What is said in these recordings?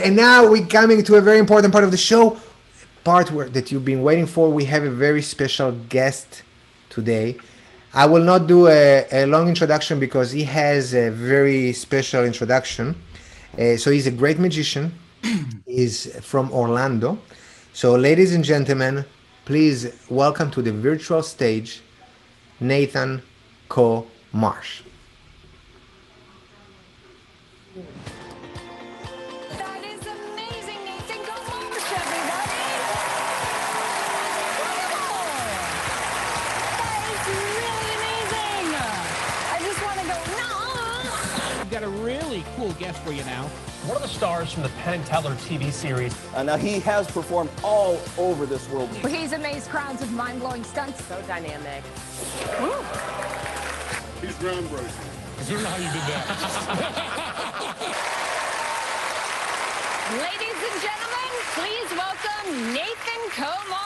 And now we're coming to a very important part of the show, part where that you've been waiting for. We have a very special guest today. I will not do a, a long introduction because he has a very special introduction. Uh, so he's a great magician. he's from Orlando. So, ladies and gentlemen, please welcome to the virtual stage Nathan Coe Marsh. A cool guest for you now. One of the stars from the Penn and Teller TV series. Uh, now, he has performed all over this world. He's amazed crowds with mind-blowing stunts. So dynamic. He's groundbreaking. I don't know how you did that. Ladies and gentlemen, please welcome Nathan Coe Marsh.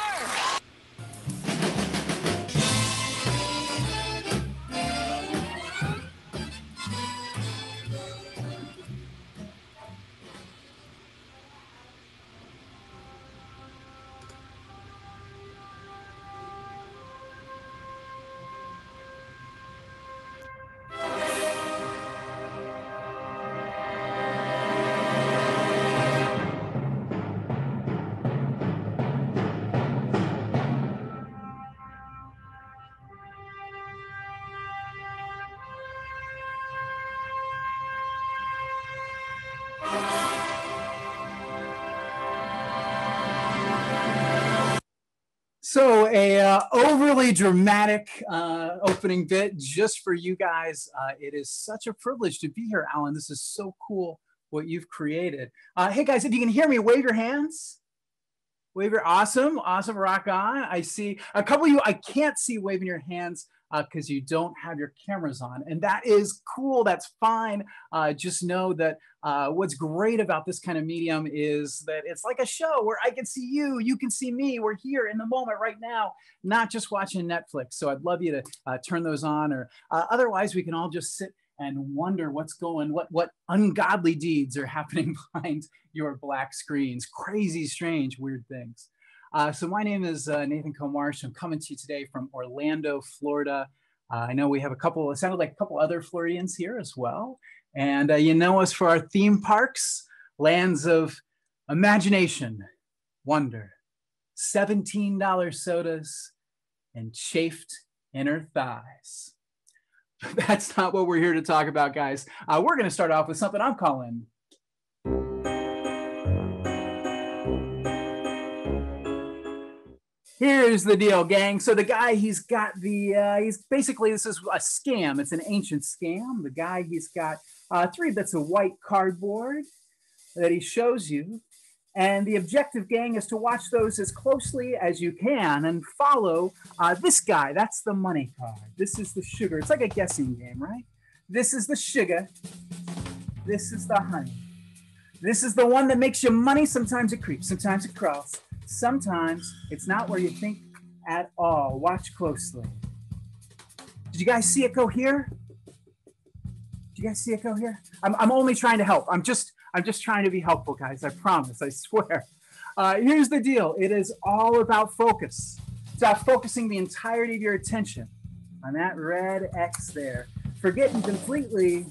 A uh, overly dramatic uh, opening bit just for you guys. Uh, it is such a privilege to be here, Alan. This is so cool what you've created. Uh, hey guys, if you can hear me, wave your hands. Wave your awesome, awesome, rock on. I see a couple of you. I can't see waving your hands because you don't have your cameras on, and that is cool. That's fine. Uh, just know that uh, what's great about this kind of medium is that it's like a show where I can see you, you can see me. We're here in the moment right now, not just watching Netflix. So I'd love you to uh, turn those on, or uh, otherwise we can all just sit and wonder what's going, what what ungodly deeds are happening behind your black screens. Crazy, strange, weird things. Uh, so my name is uh, Nathan Coe Marsh. I'm coming to you today from Orlando, Florida. Uh, I know we have a couple, it sounded like a couple other Floridians here as well. And uh, you know us for our theme parks, lands of imagination, wonder, $17 sodas, and chafed inner thighs. That's not what we're here to talk about, guys. Uh, we're going to start off with something I'm calling Here's the deal, gang. So the guy, he's got the, uh, he's basically, this is a scam. It's an ancient scam. The guy, he's got uh, three bits of white cardboard that he shows you. And the objective, gang, is to watch those as closely as you can and follow uh, this guy. That's the money card. This is the sugar. It's like a guessing game, right? This is the sugar. This is the honey. This is the one that makes you money. Sometimes it creeps, sometimes it crawls. Sometimes it's not where you think at all. Watch closely. Did you guys see it go here? Did you guys see it go here? I'm, I'm only trying to help. I'm just I'm just trying to be helpful, guys. I promise. I swear. Uh, here's the deal. It is all about focus. It's about focusing the entirety of your attention on that red X there, forgetting completely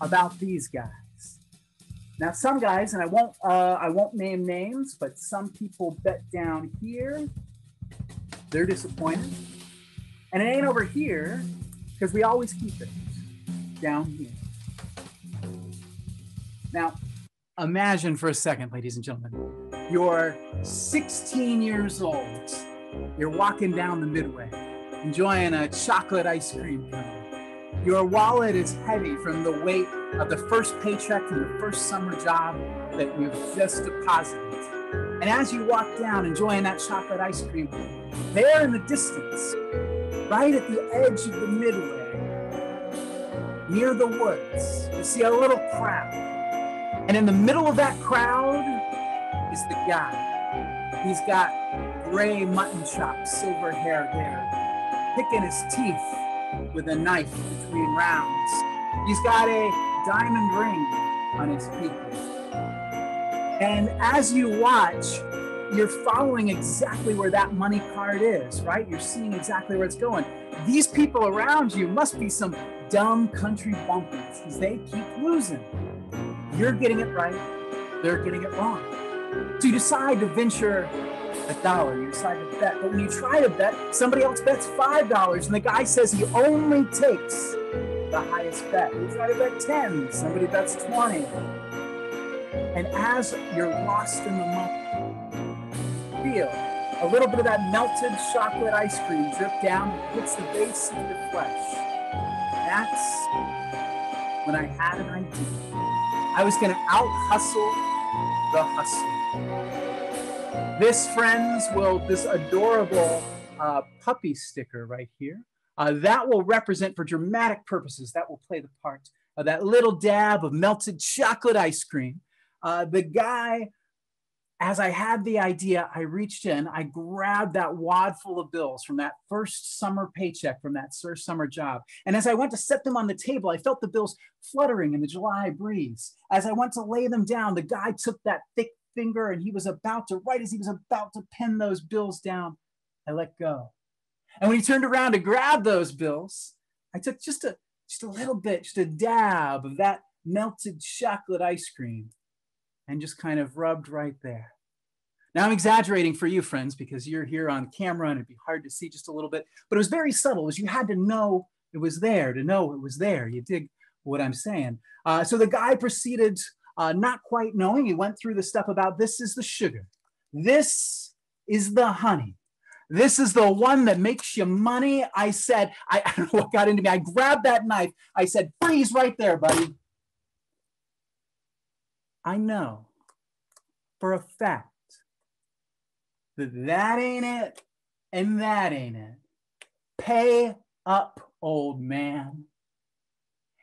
about these guys. Now, some guys, and I won't, uh, I won't name names, but some people bet down here. They're disappointed, and it ain't over here because we always keep it down here. Now, imagine for a second, ladies and gentlemen, you're 16 years old. You're walking down the midway, enjoying a chocolate ice cream cone. Your wallet is heavy from the weight of the first paycheck from the first summer job that you've just deposited. And as you walk down enjoying that chocolate ice cream, there in the distance, right at the edge of the midway, near the woods, you see a little crowd. And in the middle of that crowd is the guy. He's got gray mutton chops, silver hair there, picking his teeth with a knife between rounds. He's got a diamond ring on his pinky. And as you watch, you're following exactly where that money card is, right? You're seeing exactly where it's going. These people around you must be some dumb country bumpkins because they keep losing. You're getting it right, they're getting it wrong. So you decide to venture a dollar, you decide to bet. But when you try to bet, somebody else bets $5 and the guy says he only takes the highest bet. Try to bet 10, somebody bets 20. And as you're lost in the moment, feel a little bit of that melted chocolate ice cream drip down, hits the base of your flesh. That's when I had an idea. I was going to out hustle the hustle. This, friends, will, this adorable uh, puppy sticker right here, uh, that will represent for dramatic purposes, that will play the part of that little dab of melted chocolate ice cream. Uh, the guy as I had the idea, I reached in, I grabbed that wad full of bills from that first summer paycheck from that first summer job. And as I went to set them on the table, I felt the bills fluttering in the July breeze. As I went to lay them down, the guy took that thick finger and he was about to, right as he was about to pin those bills down, I let go. And when he turned around to grab those bills, I took just a just a little bit, just a dab of that melted chocolate ice cream and just kind of rubbed right there. Now, I'm exaggerating for you, friends, because you're here on camera and it'd be hard to see just a little bit, but it was very subtle as you had to know it was there to know it was there. You dig what I'm saying? Uh, so the guy proceeded, uh, not quite knowing, he went through the stuff about this is the sugar, this is the honey. This is the one that makes you money. I said, I, I don't know what got into me. I grabbed that knife. I said, freeze right there, buddy. I know for a fact that that ain't it and that ain't it. Pay up, old man.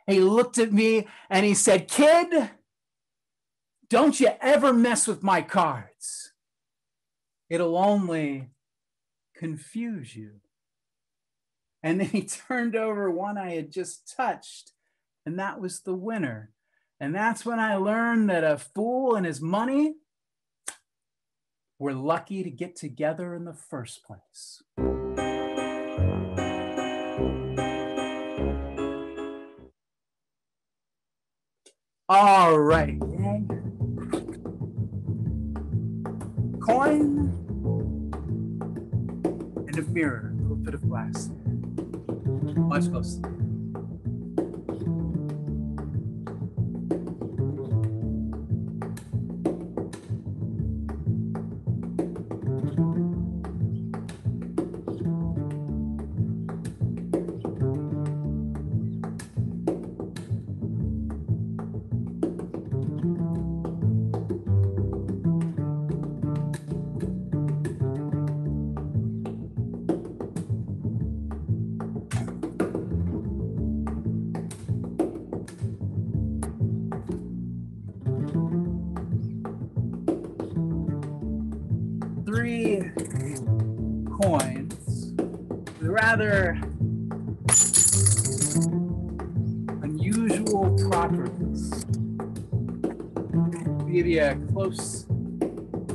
He looked at me and he said, Kid, don't you ever mess with my cards. It'll only confuse you. And then he turned over one I had just touched, and that was the winner. And that's when I learned that a fool and his money were lucky to get together in the first place. All right, Coin mirror, a little bit of glass. Watch closely. Rather unusual properties. Give you a close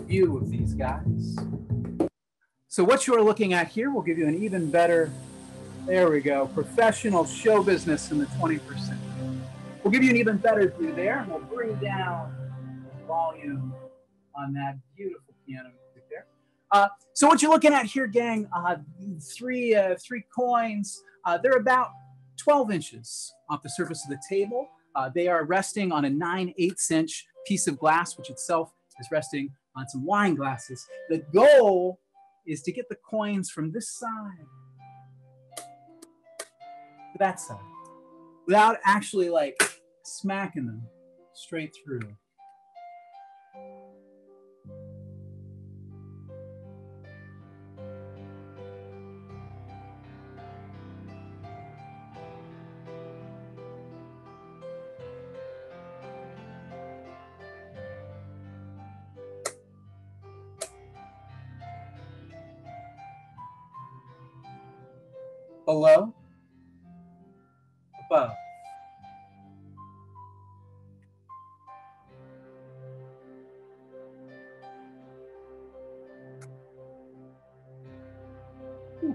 view of these guys. So what you are looking at here will give you an even better, there we go, professional show business in the 20%. We'll give you an even better view there, and we'll bring down the volume on that beautiful piano. Uh, so what you're looking at here, gang, uh, three uh, three coins. Uh, they're about 12 inches off the surface of the table. Uh, they are resting on a 9 8 inch piece of glass, which itself is resting on some wine glasses. The goal is to get the coins from this side to that side without actually like smacking them straight through. I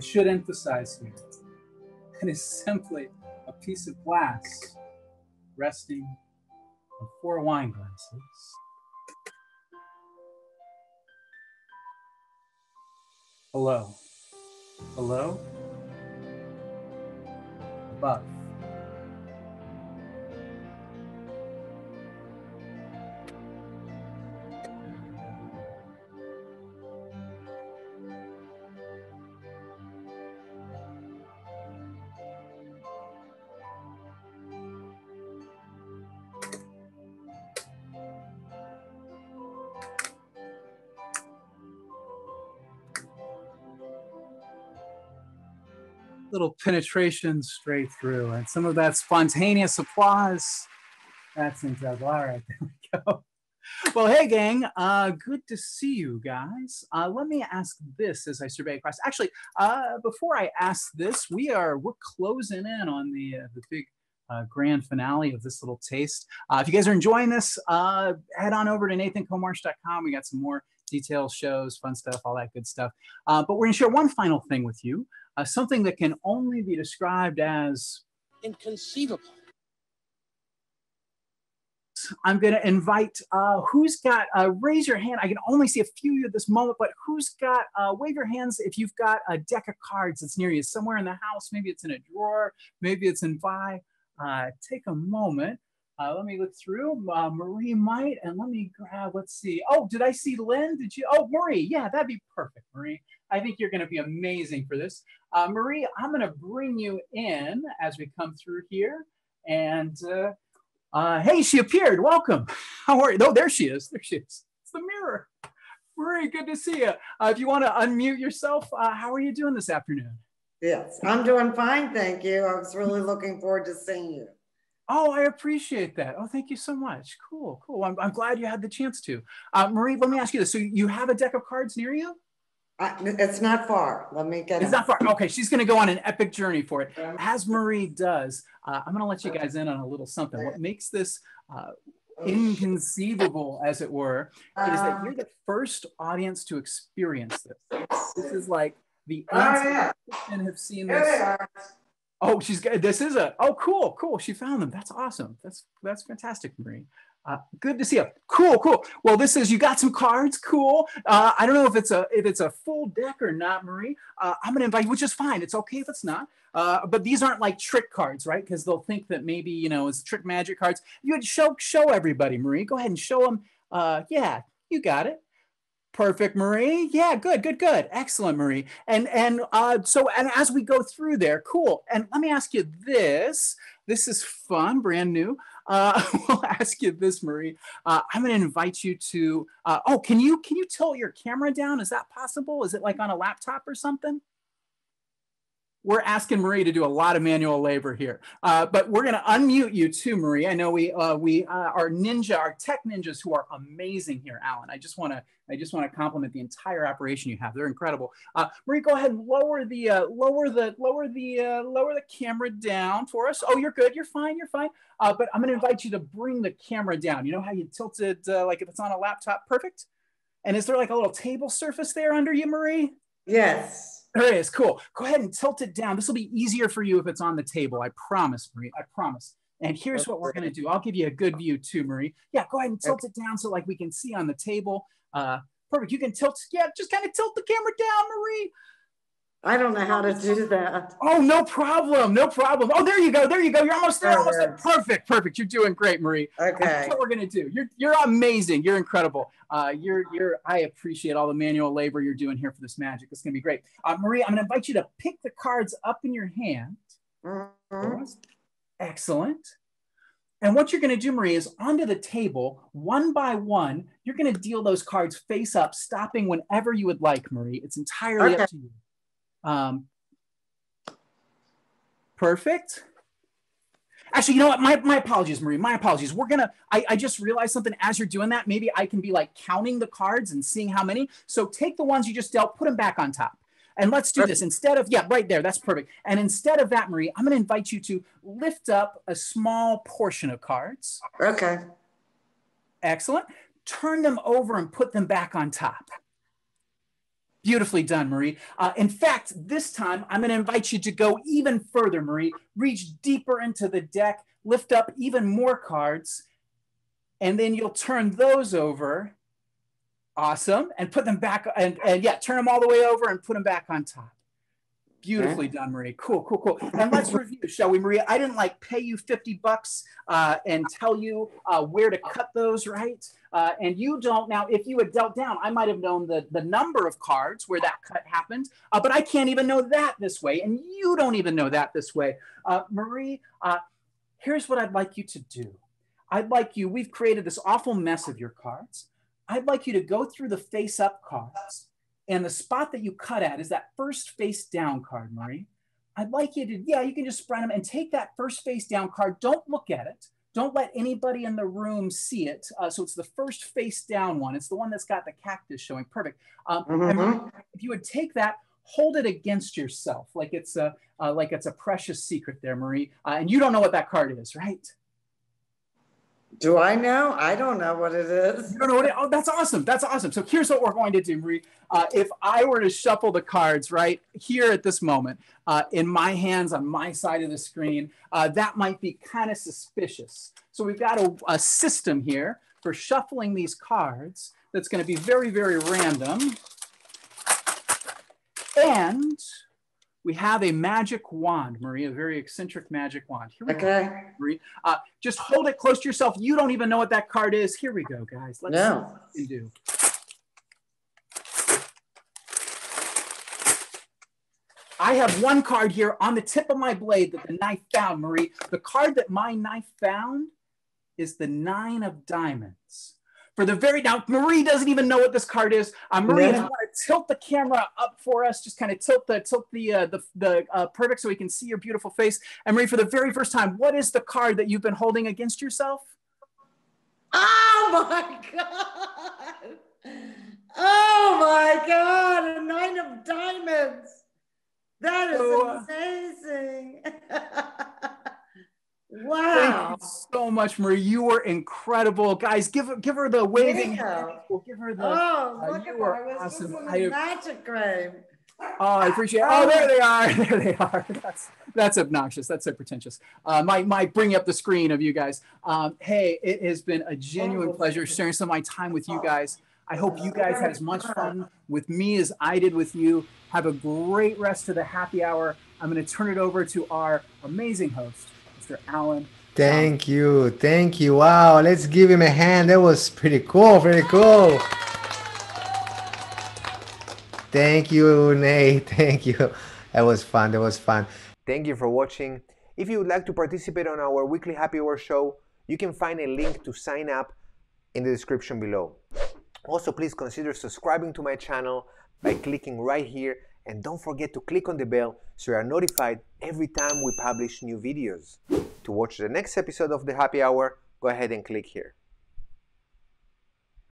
should emphasize here, it is simply a piece of glass resting on four wine glasses. Hello. Hello. Above. Penetration straight through and some of that spontaneous applause. That's incredible. All right, there we go. Well, hey, gang, uh, good to see you guys. Uh, let me ask this as I survey across. Actually, uh, before I ask this, we are we're closing in on the uh, the big uh, grand finale of this little taste. Uh, if you guys are enjoying this, uh, head on over to nathancoemarsh.com. We got some more details, shows, fun stuff, all that good stuff. Uh, but we're going to share one final thing with you, uh, something that can only be described as Inconceivable. I'm going to invite uh, who's got, uh, raise your hand. I can only see a few you at this moment, but who's got, uh, wave your hands if you've got a deck of cards that's near you, somewhere in the house. Maybe it's in a drawer, maybe it's in by. Uh, take a moment. Uh, let me look through. Uh, Marie might, and let me grab, let's see. Oh, did I see Lynn? Did you? Oh, Marie. Yeah, that'd be perfect, Marie. I think you're going to be amazing for this. Uh, Marie, I'm going to bring you in as we come through here. And uh, uh, hey, she appeared. Welcome. How are you? Oh, there she is. There she is. It's the mirror. Marie, good to see you. Uh, if you want to unmute yourself, uh, how are you doing this afternoon? Yes, I'm doing fine, thank you. I was really looking forward to seeing you. Oh, I appreciate that. Oh, thank you so much. Cool, cool. I'm, I'm glad you had the chance to. Uh, Marie, let me ask you this. So you have a deck of cards near you? I, it's not far. Let me get it. It's it. not far. Okay, she's going to go on an epic journey for it. As Marie does, uh, I'm going to let you guys in on a little something. What makes this uh, inconceivable, as it were, is that you're the first audience to experience this. This is like the Oh, yeah. and have seen this. Oh, she's got this is a oh cool, cool. She found them. That's awesome. That's that's fantastic, Marie. Uh, good to see you. Cool, cool. Well, this is you got some cards. Cool. Uh, I don't know if it's a if it's a full deck or not, Marie. Uh, I'm gonna invite you, which is fine. It's okay if it's not. Uh, but these aren't like trick cards, right? Because they'll think that maybe you know it's trick magic cards. You would show show everybody, Marie. Go ahead and show them. Uh, yeah, you got it. Perfect, Marie. Yeah, good, good, good. Excellent, Marie. And and uh, so and as we go through there, cool. And let me ask you this. This is fun, brand new. Uh, we'll ask you this, Marie. Uh, I'm going to invite you to. Uh, oh, can you can you tilt your camera down? Is that possible? Is it like on a laptop or something? We're asking Marie to do a lot of manual labor here, uh, but we're going to unmute you too, Marie. I know we uh, we uh, are ninja, our tech ninjas who are amazing here, Alan. I just want to I just want to compliment the entire operation you have. They're incredible. Uh, Marie, go ahead and lower the uh, lower the lower the uh, lower the camera down for us. Oh, you're good. You're fine. You're fine. But I'm going to invite you to bring the camera down. You know how you tilt it like if it's on a laptop? Perfect. And is there like a little table surface there under you, Marie? Yes. There is. Cool. Go ahead and tilt it down. This will be easier for you if it's on the table. I promise, Marie. I promise. And here's what we're going to do. I'll give you a good view too, Marie. Yeah, go ahead and tilt it down so like we can see on the table. Uh, perfect. You can tilt. Yeah, just kind of tilt the camera down, Marie. I don't know how to do that. Oh, no problem. No problem. Oh, there you go. There you go. You're almost there. Almost there. Perfect. Perfect. You're doing great, Marie. Okay. That's what we're gonna do. You're you're amazing. You're incredible. Uh, you're you're. I appreciate all the manual labor you're doing here for this magic. It's gonna be great. Uh, Marie, I'm gonna invite you to pick the cards up in your hand. Mhm. Excellent. And what you're going to do, Marie, is onto the table, one by one, you're going to deal those cards face up, stopping whenever you would like, Marie. It's entirely Okay. up to you. Um, perfect. Actually, you know what? My, my apologies, Marie. My apologies. We're gonna. I, I just realized something as you're doing that. Maybe I can be like counting the cards and seeing how many. So take the ones you just dealt, put them back on top, And let's do this instead of, yeah, right there. That's perfect. And instead of that, Marie, I'm going to invite you to lift up a small portion of cards. Okay. Excellent. Turn them over and put them back on top. Beautifully done, Marie. Uh, in fact, this time I'm going to invite you to go even further, Marie. Reach deeper into the deck, lift up even more cards, and then you'll turn those over. Awesome. And put them back, and, and yeah, turn them all the way over and put them back on top. Beautifully done, Marie. Cool, cool, cool. And let's review, shall we, Maria? I didn't like pay you 50 bucks uh, and tell you uh, where to cut those, right? Uh, and you don't now, if you had dealt down, I might have known the, the number of cards where that cut happened, uh, but I can't even know that this way. And you don't even know that this way. Uh, Marie, uh, here's what I'd like you to do. I'd like you, we've created this awful mess of your cards. I'd like you to go through the face up cards. And the spot that you cut at is that first face down card, Marie. I'd like you to, yeah, you can just spread them and take that first face down card. Don't look at it. Don't let anybody in the room see it. Uh, so it's the first face down one. It's the one that's got the cactus showing. Perfect. Um, and Marie, if you would take that, hold it against yourself like it's a uh, like it's a precious secret there, Marie. Uh, and you don't know what that card is, right? Do I know? I don't know what it is. You don't know what it, oh, that's awesome. That's awesome. So here's what we're going to do, Marie. Uh, if I were to shuffle the cards right here at this moment uh, in my hands on my side of the screen, uh, that might be kind of suspicious. So we've got a, a system here for shuffling these cards that's going to be very, very random. And we have a magic wand, Marie, a very eccentric magic wand. Here we go, Okay. Marie. Uh, just hold it close to yourself. You don't even know what that card is. Here we go, guys. Let's see what we can do. I have one card here on the tip of my blade that the knife found, Marie. The card that my knife found is the nine of diamonds. For the very now, Marie doesn't even know what this card is. Uh, Marie, if you want to tilt the camera up for us, just kind of tilt the tilt the uh, the the uh, perfect so we can see your beautiful face. And Marie, for the very first time, what is the card that you've been holding against yourself? Oh my God. Oh my God. A nine of diamonds. That is So, uh, amazing. Thank wow. you so much, Marie. You were incredible, guys. Give her give her the waving. Yeah. We'll give her the. Oh, uh, look at that. I was awesome. I- magic cream. Oh, I appreciate it. Oh, there they are. There they are. That's that's obnoxious. That's so pretentious. Uh, my my bringing up the screen of you guys. Um, hey, it has been a genuine pleasure sharing some of my time with you guys. I hope you guys had as much fun with me as I did with you. Have a great rest of the happy hour. I'm going to turn it over to our amazing host, Mr. Alan. Thank you. Thank you. Wow. Let's give him a hand. That was pretty cool. Pretty cool. Thank you, Nate. Thank you. That was fun. That was fun. Thank you for watching. If you would like to participate on our weekly happy hour show, you can find a link to sign up in the description below. Also, please consider subscribing to my channel by clicking right here and don't forget to click on the bell so you are notified every time we publish new videos. To watch the next episode of the happy hour, go ahead and click here.